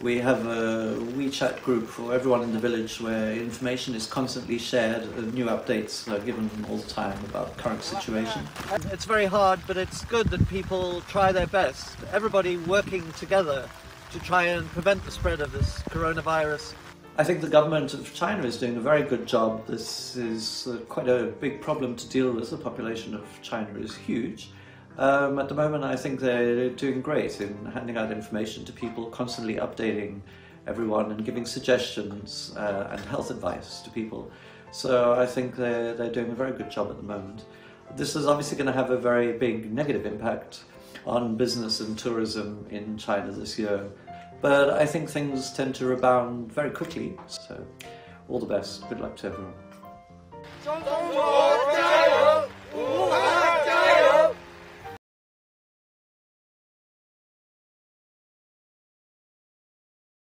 We have a WeChat group for everyone in the village where information is constantly shared and new updates are given all the time about the current situation. It's very hard, but it's good that people try their best. Everybody working together to try and prevent the spread of this coronavirus. I think the government of China is doing a very good job. This is uh, quite a big problem to deal with. The population of China is huge. Um, at the moment, I think they're doing great in handing out information to people, constantly updating everyone and giving suggestions uh, and health advice to people. So I think they're, they're doing a very good job at the moment. This is obviously going to have a very big negative impact on business and tourism in China this year. But I think things tend to rebound very quickly. So all the best. Good luck to everyone.